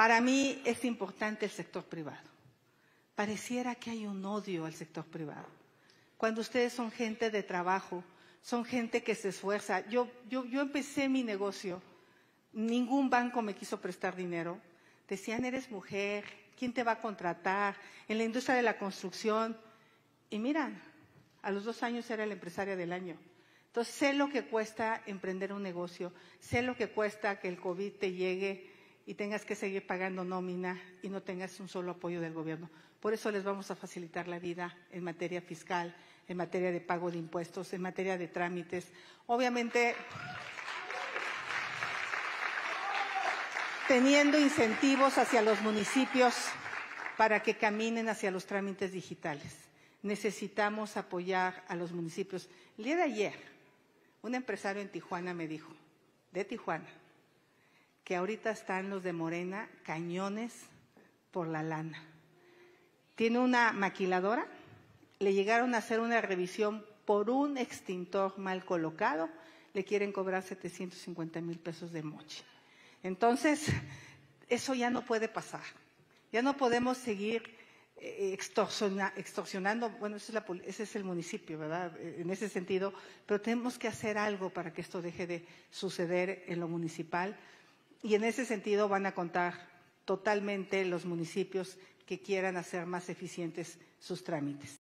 Para mí es importante el sector privado. Pareciera que hay un odio al sector privado. Cuando ustedes son gente de trabajo, son gente que se esfuerza. Yo, yo, yo empecé mi negocio, ningún banco me quiso prestar dinero. Decían, eres mujer, ¿quién te va a contratar? En la industria de la construcción. Y miran, a los dos años era la empresaria del año. Entonces, sé lo que cuesta emprender un negocio, sé lo que cuesta que el COVID te llegue y tengas que seguir pagando nómina y no tengas un solo apoyo del gobierno. Por eso les vamos a facilitar la vida en materia fiscal, en materia de pago de impuestos, en materia de trámites. Obviamente, teniendo incentivos hacia los municipios para que caminen hacia los trámites digitales. Necesitamos apoyar a los municipios. El día de ayer, un empresario en Tijuana me dijo, de Tijuana, que ahorita están los de Morena cañones por la lana. Tiene una maquiladora, le llegaron a hacer una revisión por un extintor mal colocado, le quieren cobrar 750 mil pesos de moche. Entonces, eso ya no puede pasar. Ya no podemos seguir eh, extorsionando, bueno, ese es, el municipio, ¿verdad? En ese sentido, pero tenemos que hacer algo para que esto deje de suceder en lo municipal y en ese sentido van a contar totalmente los municipios que quieran hacer más eficientes sus trámites.